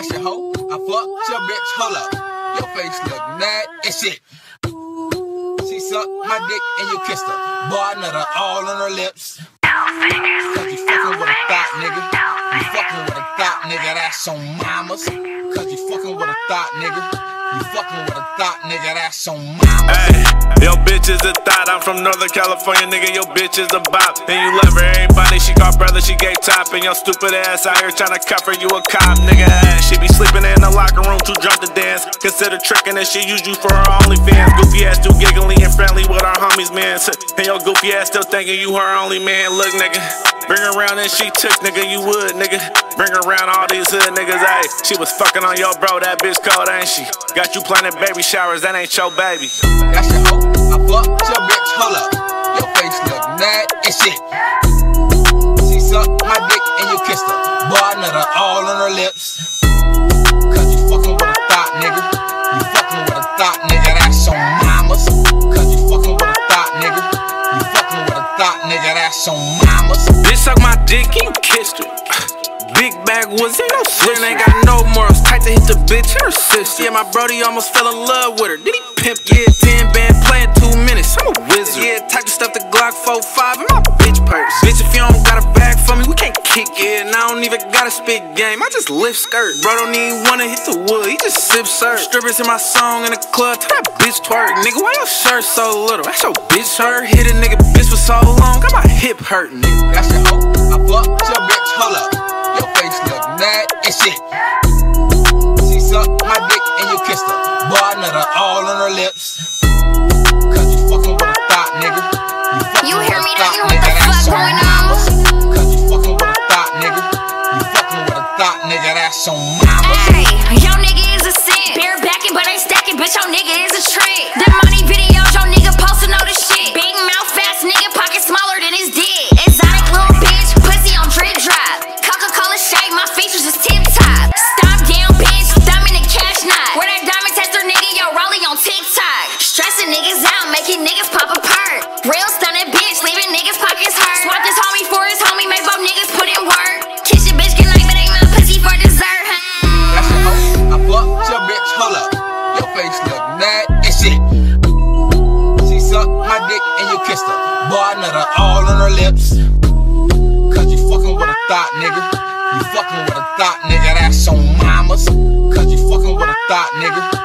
That's your hoe. I fucked your bitch. Hold up. Your face look mad as shit. She sucked my dick and you kissed her. Boy, I nut her all on her lips. Cause you fucking with a thot, nigga. You fucking with a thot, nigga. That's on mamas. Cause you fucking with a thot, nigga. You fucking with a thot, nigga. That's on mamas. Hey, yo bitch is a thot. I'm from Northern California, nigga. Yo bitch is a bop. And you love her, everybody. She called brother, she gave top. And your stupid ass out here trying to cover you a cop, nigga. She be sleeping in the locker room, too drunk to dance. Consider tricking and she use you for her only OnlyFans. Goofy ass too giggly and friendly with our homies, man. And your goofy ass still thinking you her only man. Look, nigga. Bring her around and she took, nigga, you would, nigga. Bring her around all these hood niggas, ayy. She was fucking on your bro, that bitch cold, ain't she? Got you planning baby showers, that ain't your baby. That's your hoe. I fucked your bitch. Hold up. Your face look mad as shit. She sucked my dick and you kissed her. Boy, I nut her all on her lips. Cause you fucking with a thot, nigga. You fucking with a thot, nigga. Nigga. On mamas. Bitch suck my dick and kissed her. Big bag was in no switch. Ain't got no morals. Tight to hit the bitch her sister. Yeah, my brody almost fell in love with her. Did he pimp? Yeah, 10 band playing two minutes. I'm a wizard. Yeah, type of stuff the Glock 45 in my bitch purse. Bitch, if you don't don't even gotta spit game. I just lift skirt. Bro don't even wanna hit the wood. He just sip syrup. Strippers in my song in the club. Tell that bitch twerk. Nigga, why your shirt so little? That's your bitch hurt. Hit a nigga bitch for so long. Got my hip hurt, nigga. That's your hoe. I fucked your bitch. Hold up. Your face look mad and shit. She sucked my dick and you kissed her. Boy, I all on her lips. That's on mamas. Hey, yo nigga is a sin. Bare backing, but ain't stacking. Bitch, your nigga is a trick. Dick and you kissed her. Boy, I nut her all on her lips. Cause you fucking with a thot, nigga. You fucking with a thot, nigga. That's on mamas. Cause you fucking with a thot, nigga.